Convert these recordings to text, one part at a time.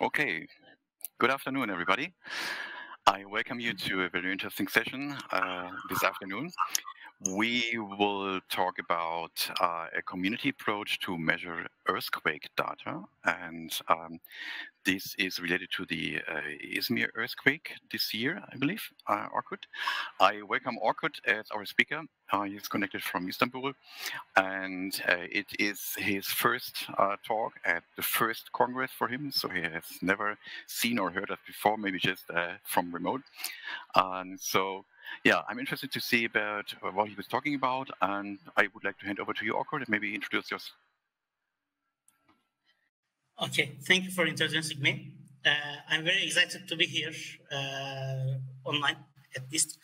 Okay, good afternoon, everybody. I welcome you to a very interesting session uh, this afternoon. We will talk about uh, a community approach to measure earthquake data. And um, this is related to the uh, Izmir earthquake this year, I believe, uh, Orkut. I welcome Orkut as our speaker. Uh, he's connected from Istanbul. And uh, it is his first uh, talk at the first Congress for him. So he has never seen or heard us before, maybe just uh, from remote. And so yeah, I'm interested to see about uh, what he was talking about, and I would like to hand over to you, Orkut, and maybe introduce yourself. Okay, thank you for introducing me. Uh, I'm very excited to be here uh, online, at least.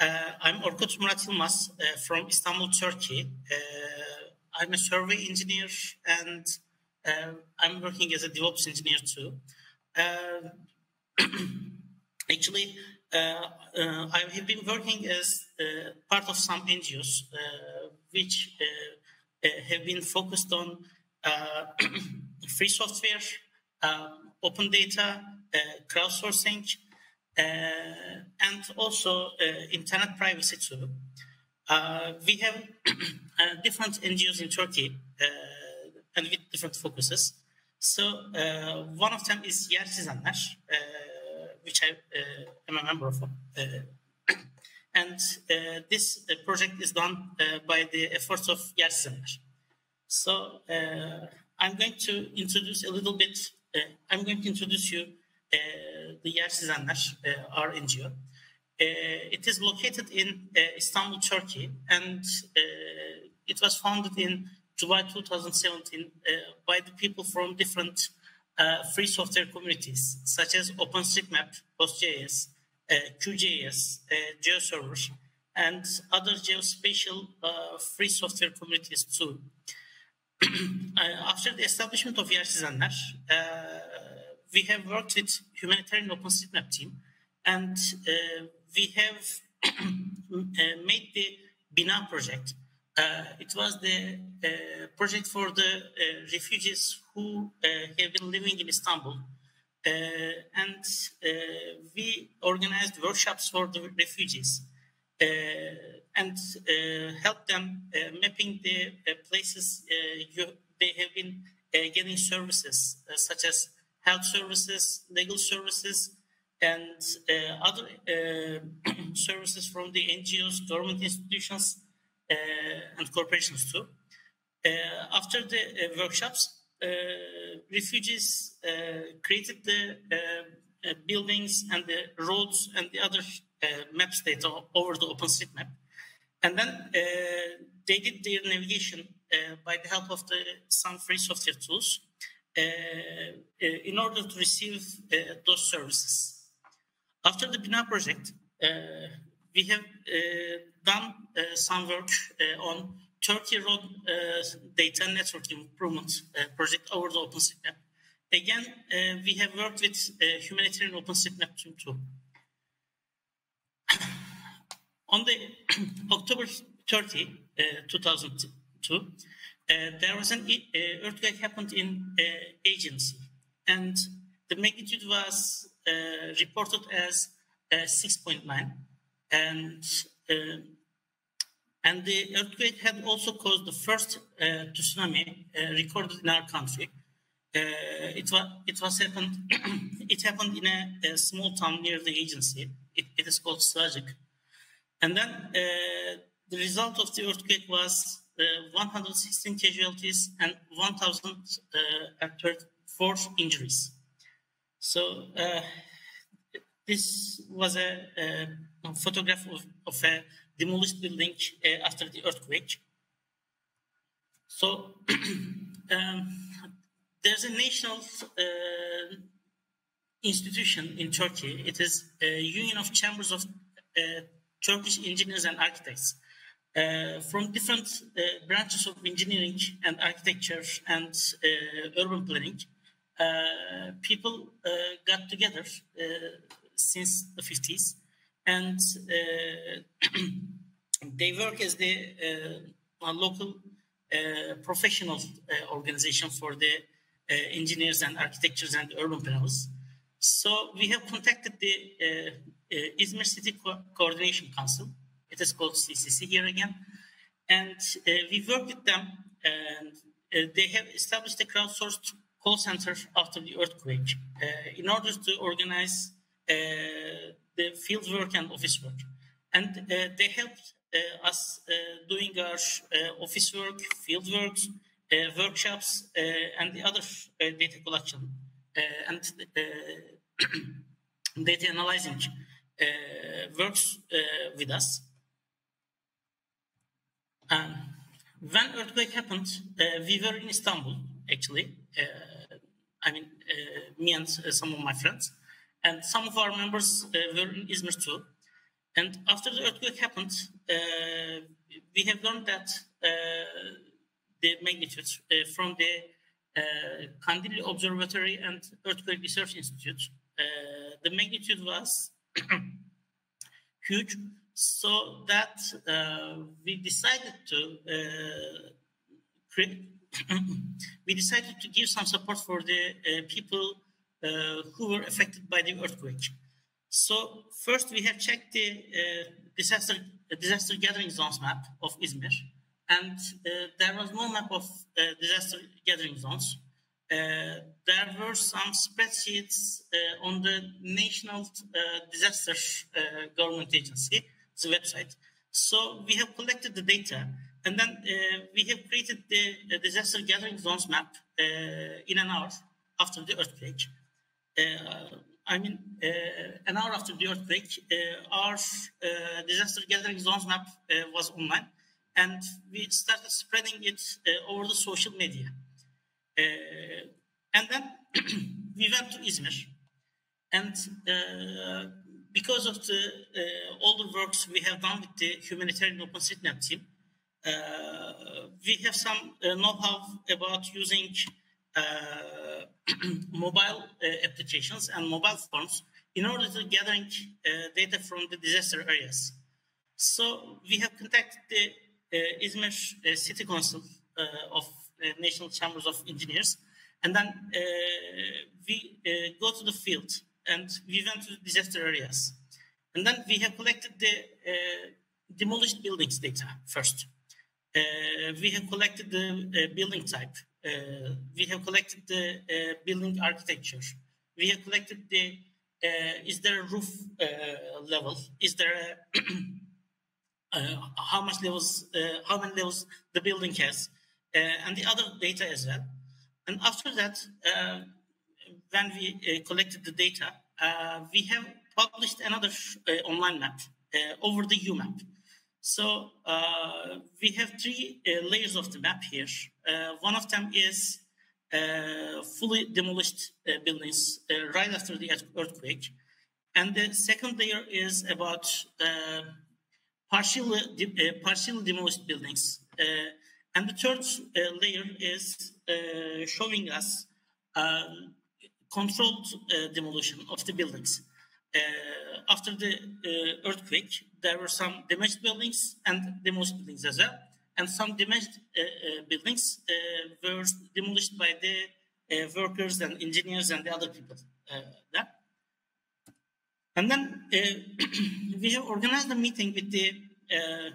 Uh, I'm Orkut Murat Yılmaz uh, from Istanbul, Turkey. Uh, I'm a survey engineer and I'm working as a DevOps engineer too. Actually, uh, uh, I have been working as uh, part of some NGOs uh, which uh, uh, have been focused on free software, open data, crowdsourcing, and also internet privacy too. we have different NGOs in Turkey and with different focuses. So uh, one of them is Yer uh, which I uh, am a member of. Uh, and uh, this uh, project is done uh, by the efforts of Yer Çizenler. So uh, I'm going to introduce a little bit, I'm going to introduce you the Yer Çizenler, our NGO. it is located in Istanbul, Turkey, and it was founded in July 2017 by the people from different uh, free software communities such as OpenStreetMap, PostGIS, uh, QGIS, uh, GeoServer, and other geospatial uh, free software communities too. Uh, after the establishment of uh, we have worked with humanitarian OpenStreetMap team, and we have made the Bina project, it was the project for the refugees who uh, have been living in Istanbul. Uh, and uh, we organized workshops for the refugees and helped them mapping the places you, they have been getting services such as health services, legal services, and other services from the NGOs, government institutions, uh, and corporations too. Uh, after the uh, workshops, Uh, refugees uh, created the uh, buildings and the roads and the other maps data over the OpenStreetMap. And then they did their navigation by the help of the, some free software tools in order to receive those services. After the BINA project, we have uh, done uh, some work uh, on Turkey Road Data Network Improvement project over the OpenStreetMap. Again, we have worked with humanitarian OpenStreetMap team too. on the October 30, 2002, uh, there was an uh, earthquake happened in uh, Aegean Sea, and the magnitude was reported as 6.9 and uh, and the earthquake had also caused the first uh, tsunami uh, recorded in our country. it was it was happened it happened in a, a, small town near the Aegean Sea. It, it is called Sığacık. And then the result of the earthquake was uh, 116 casualties and 1,034 injuries. So uh, this was a, a photograph of, of, a demolished building uh, after the earthquake. So um, there's a national uh, institution in Turkey. It is a Union of Chambers of uh, Turkish Engineers and Architects. Uh, from different uh, branches of engineering and architecture and uh, urban planning, people got together since the 50s and uh, they work as the uh, local uh, professional organization for the engineers and architects and urban planners. So we have contacted the uh, uh, Izmir City Co Coordination Council. It is called CCC here again. And uh, we worked with them and they have established a crowdsourced call center after the earthquake in order to organize Uh, the field work and office work. And uh, they helped uh, us doing our office work, field works, workshops, and the other data collection and data analyzing works with us. Um, when earthquake happened, we were in Istanbul, actually. I mean, me and some of my friends. And some of our members were in Izmir too. And after the earthquake happened, uh, we have learned that uh, the magnitude uh, from the uh, Kandilli Observatory and Earthquake Research Institute. Uh, the magnitude was huge, so that uh, we decided to create. we decided to give some support for the people who were affected by the earthquake. So first we have checked the uh, disaster disaster gathering zones map of Izmir and uh, there was no map of uh, disaster gathering zones. Uh, there were some spreadsheets on the National Disaster Government Agency, the website. So we have collected the data and then uh, we have created the, disaster gathering zones map uh, in an hour after the earthquake. Uh, I mean, an hour after the earthquake, our disaster gathering zones map was online and we started spreading it uh, over the social media. Uh, and then we went to Izmir, and uh, because of the all the works we have done with the humanitarian OpenStreetMap team, we have some know-how about using mobile uh, applications and mobile phones in order to gathering uh, data from the disaster areas. So we have contacted the uh, Izmir uh, City Council uh, of uh, National Chambers of Engineers. And then we go to the field and we went to disaster areas. And then we have collected the demolished buildings data first. we have collected the building type. We have collected the building architecture. We have collected the uh, is there a roof uh, level? Is there a uh, how much levels, uh, how many levels the building has, uh, and the other data as well. And after that, when we collected the data, we have published another online map over the UMAP. So uh, we have three uh, layers of the map here. Uh, one of them is fully demolished buildings right after the earthquake. And the second layer is about partially, uh, partially demolished buildings. Uh, and the third uh, layer is showing us controlled demolition of the buildings. after the earthquake, there were some damaged buildings and demolished buildings as well. And some damaged buildings were demolished by the workers and engineers and the other people there. And then uh, we have organized a meeting with the uh,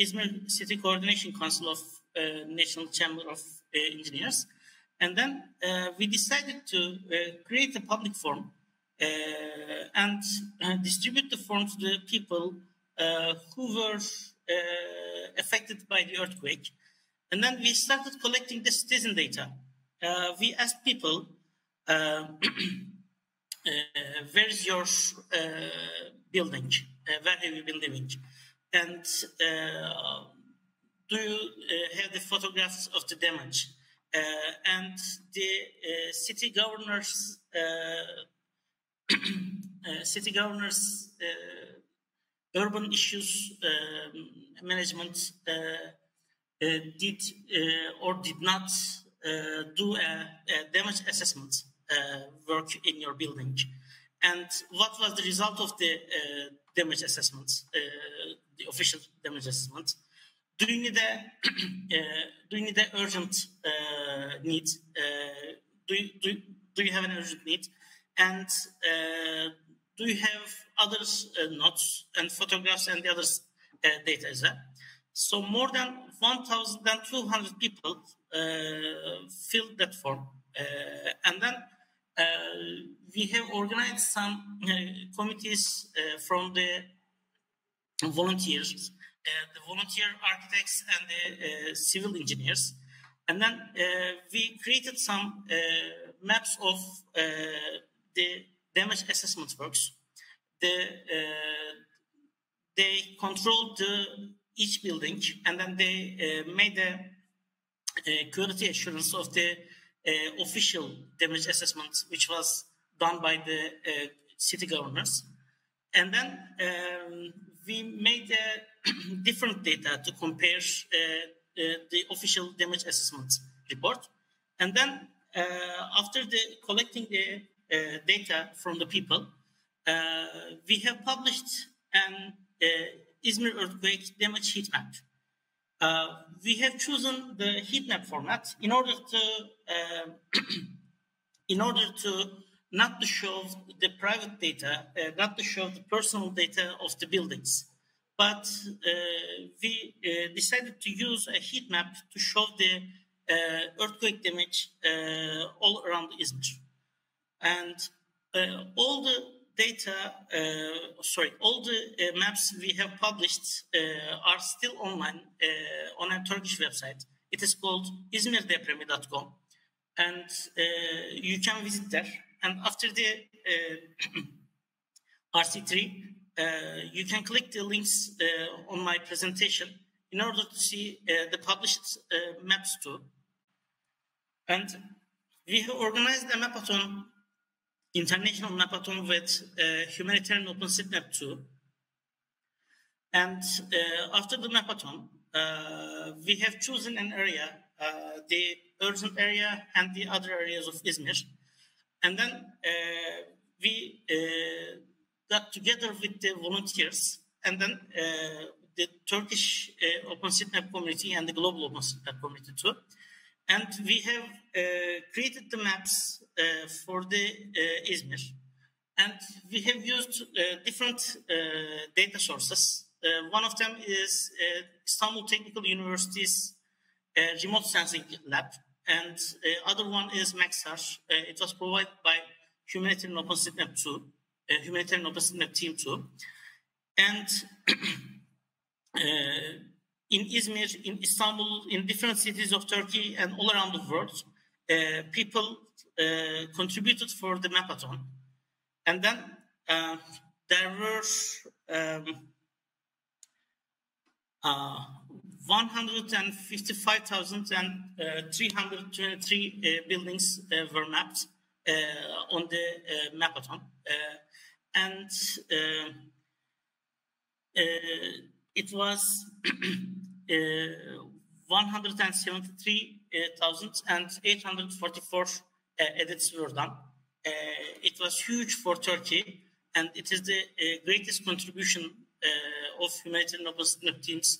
Izmir City Coordination Council of uh, National Chamber of uh, Engineers. And then uh, we decided to uh, create a public forum and distribute the form to the people Uh, who were uh, affected by the earthquake. And then we started collecting the citizen data. Uh, we asked people um, uh, where is your uh, building? Uh, where have you been living? And do you have the photographs of the damage? and the city governors, city governors urban issues um, management uh, uh, did uh, or did not do a, a, damage assessment work in your building. And what was the result of the damage assessment, the official damage assessment? Do you need a do you need an urgent need? do you, do, do you have an urgent need? And do you have others uh, notes and photographs and the others uh, data as well? So more than 1,200 people uh, filled that form. Uh, and then uh, we have organized some uh, committees from the volunteers, the volunteer architects and the civil engineers. And then we created some maps of the damage assessment works. The, uh, they controlled the, each building and then they uh, made a, a, quality assurance of the uh, official damage assessment, which was done by the uh, city governors. And then um, we made different data to compare uh, uh, the official damage assessment report. And then after the collecting the uh, data from the people, uh, we have published an uh, Izmir earthquake damage heat map. we have chosen the heat map format in order to in order to not to show the private data, uh, not to show the personal data of the buildings. But uh, we uh, decided to use a heat map to show the earthquake damage all around Izmir and uh, all the data, uh, sorry, all the uh, maps we have published are still online on a Turkish website. It is called izmirdepremi.com and you can visit there. And after the RC3, uh, you can click the links uh, on my presentation in order to see uh, the published maps too. And we have organized a mapathon international mapathon with uh, humanitarian OpenStreetMap 2. And uh, after the mapathon, uh, we have chosen an area, uh, the urgent area and the other areas of Izmir. And then uh, we uh, got together with the volunteers and then the Turkish OpenStreetMap community and the global OpenStreetMap community too. And we have uh, created the maps uh, for the uh, Izmir. And we have used different data sources. one of them is Istanbul Technical University's remote sensing lab. And the other one is Maxar. it was provided by Humanitarian OpenStreetMap 2, uh, Humanitarian OpenStreetMap Team 2. And uh, in Izmir, in Istanbul, in different cities of Turkey and all around the world, uh, people uh, contributed for the mapathon. And then uh, there were um, uh, 155,323 uh, buildings uh, were mapped on the mapathon. and it was 173,844 uh, edits were done. Uh, it was huge for Turkey, and it is the greatest contribution of humanitarian open teams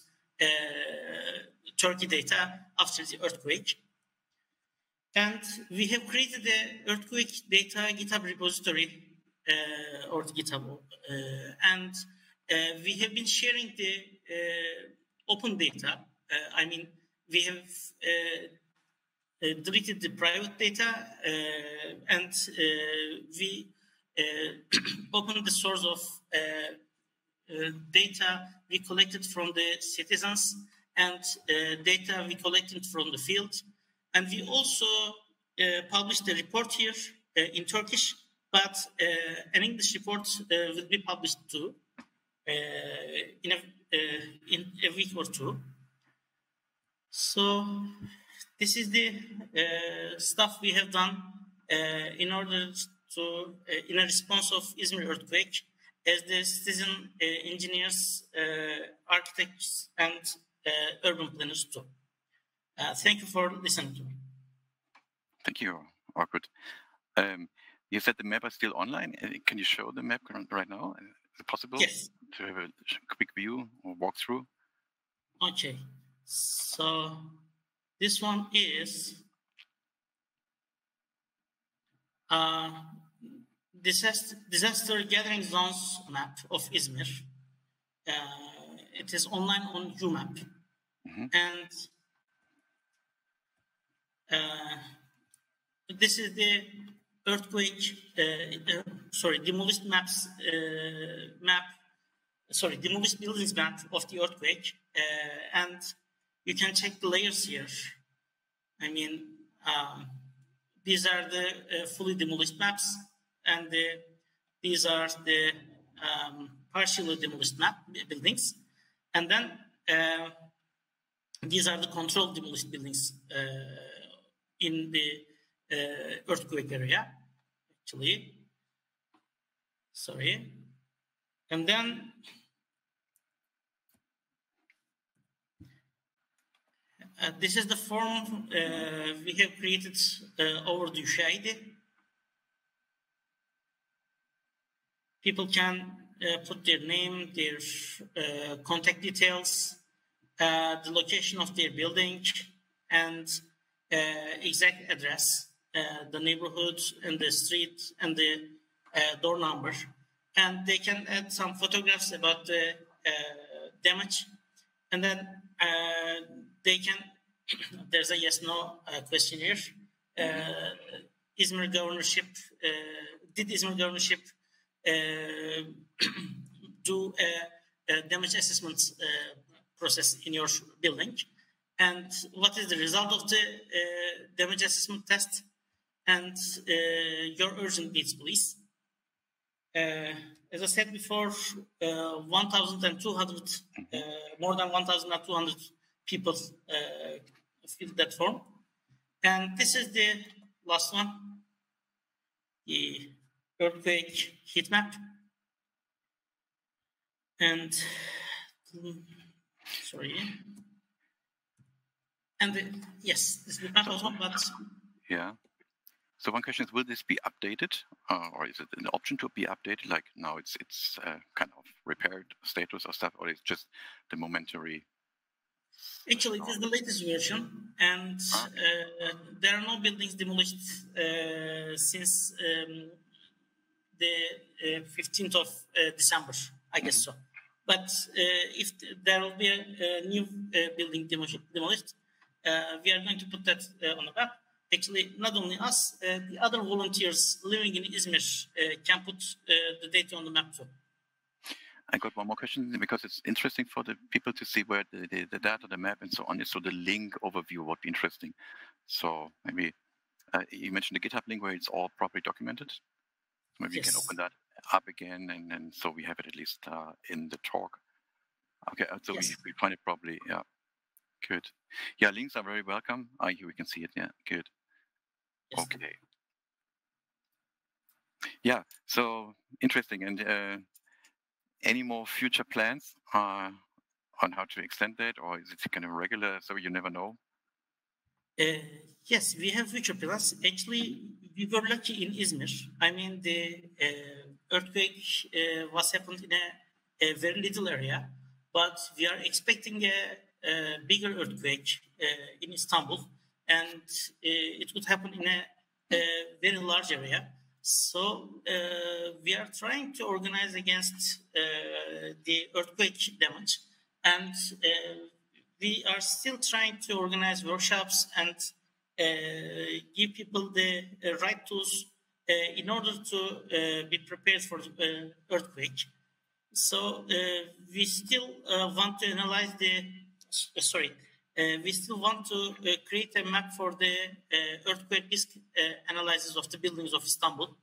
Turkey data after the earthquake. And we have created the earthquake data GitHub repository uh, or GitHub, uh, and uh, we have been sharing the open data. Uh, I mean, we have uh, uh, deleted the private data and we opened the source of data we collected from the citizens and data we collected from the field. And we also published a report here in Turkish but uh, an English report uh, will be published too uh, in a Uh, in a week or two. So this is the uh, stuff we have done uh, in order to, uh, in a response of Izmir earthquake, as the citizen engineers, architects, and urban planners too. thank you for listening to me. Thank you, Orkut. Um, you said the map is still online. Can you show the map right now? Is it possible yes. To have a quick view or walkthrough? Okay. So this one is uh, disaster, disaster gathering zones map of Izmir. Uh, it is online on UMAP. Mm-hmm. And uh, this is the earthquake, uh, uh sorry, demolished maps uh, map, sorry, demolished buildings map of the earthquake. Uh, and you can check the layers here. I mean, um, these are the fully demolished maps and the, these are the um, partially demolished map buildings. And then uh, these are the controlled demolished buildings uh, in the uh, earthquake area, actually. Sorry. And then uh, this is the form uh, we have created uh, over Düşeydi. People can uh, put their name, their uh, contact details, uh, the location of their building, and exact address, the neighborhood and the street and the door number. And they can add some photographs about the damage. And then they can, there's a yes no questionnaire. Izmir governorship, did Izmir governorship uh, do a, a, damage assessment uh, process in your building. And what is the result of the uh, damage assessment test? And your urgent needs, please. Uh, as I said before, uh, 1,200, uh, more than 1,200 people filled that form. And this is the last one. The earthquake heat map. And mm, sorry. And the, yes, this is not also, but yeah. So one question is, will this be updated, uh, or is it an option to be updated? Like now, it's it's uh, kind of repaired status or stuff, or is just the momentary? Actually, it is the latest version, and uh, there are no buildings demolished uh, since um, the 15th uh, of uh, December, I guess so. But uh, if there will be a, a new building demolished, we are going to put that on the map. Actually, not only us, the other volunteers living in Izmir can put the data on the map too. I got one more question because it's interesting for the people to see where the, the, the, data, the map, and so on is. So the link overview would be interesting. So maybe uh, you mentioned the GitHub link where it's all properly documented. Maybe yes. you can open that up again, and then so we have it at least uh, in the talk. Okay, uh, so yes. we, we find it probably, yeah. Good. Yeah, links are very welcome. Ah, here we can see it. Yeah, good. Yes. Okay. Yeah, so interesting. And uh, any more future plans uh, on how to extend that, or is it kind of regular, so you never know? Uh, yes, we have future plans. Actually, we were lucky in Izmir. I mean, the uh, earthquake uh, was happened in a, a, very little area, but we are expecting a, a bigger earthquake uh, in Istanbul, and uh, it would happen in a, very large area. So uh, we are trying to organize against the earthquake damage, and we are still trying to organize workshops and uh, give people the uh, right tools uh, in order to be prepared for the earthquake. So we still want to analyze the, sorry, we still want to create a map for the earthquake risk analysis of the buildings of Istanbul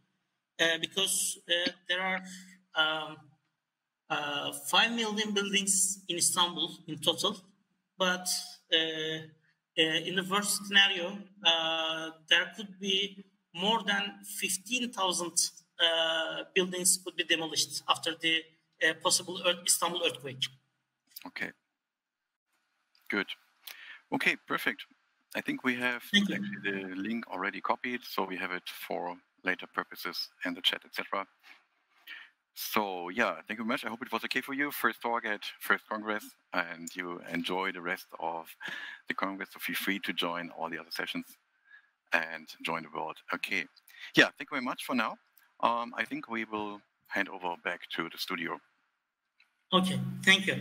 because there are um, uh, 5 million buildings in Istanbul in total, but uh, uh, in the worst scenario, uh, there could be more than 15,000 buildings could be demolished after the possible Istanbul earthquake. Okay. Good. Okay, perfect. I think we have the link already copied, so we have it for later purposes in the chat, etc. So yeah, thank you very much. I hope it was okay for you. First talk at First Congress, and you enjoy the rest of the Congress. So feel free to join all the other sessions and join the world. Okay. Yeah, thank you very much for now. Um, I think we will hand over back to the studio. Okay, thank you.